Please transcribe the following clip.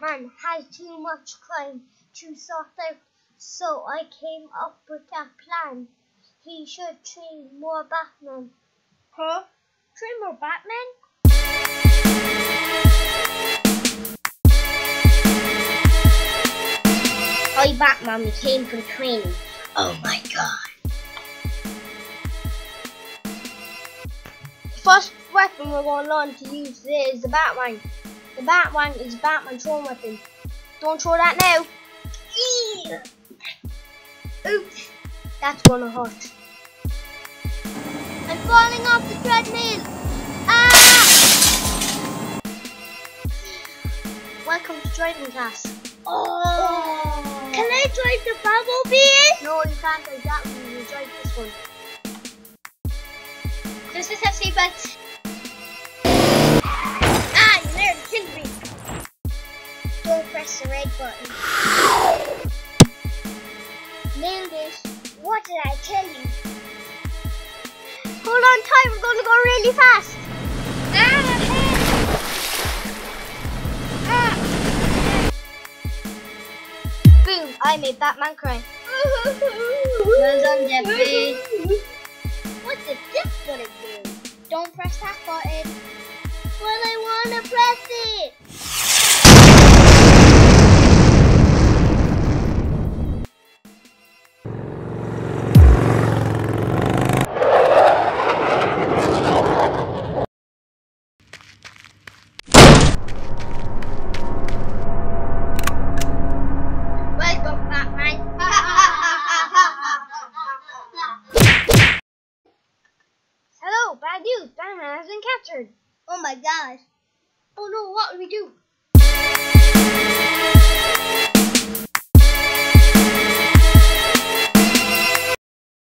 Batman has too much crime to sort out, so I came up with a plan. He should train more Batman. Huh? Train more Batman? Hi Batman, we came for training. Oh my god. First weapon we're going to learn to use is the Batwing. The Batwing is Batman throwing weapon. Don't throw that now. Oops. That's gonna hurt. I'm falling off the treadmill. Ah! Welcome to driving class. Oh. Can I drive the bubble Bumblebee? No, you can't drive that one. You drive this one. Does this have seatbelts? Ah, press the red button. It. What did I tell you? Hold on tight, we're gonna go really fast. Ah, Boom, I made Batman cry. well done, Jeffrey. What's the dip gonna do? Don't press that button. Well, I wanna press it. do? Diamond has been captured. Oh my gosh. Oh no, what do we do?